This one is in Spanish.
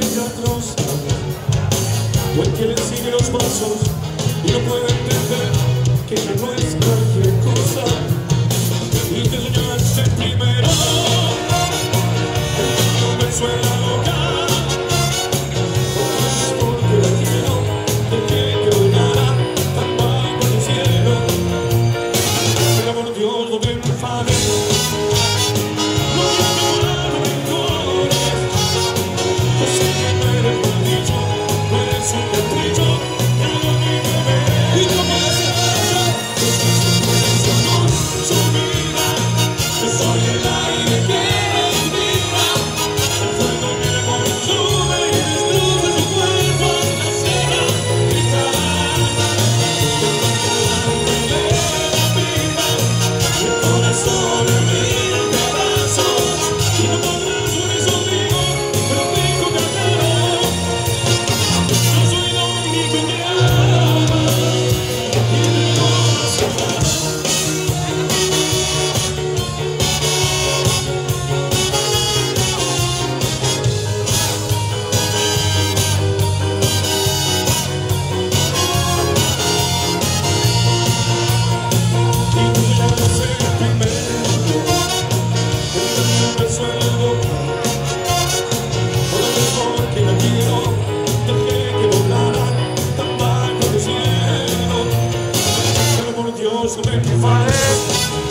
Carlos, no quieren seguir los pasos y no puede entender no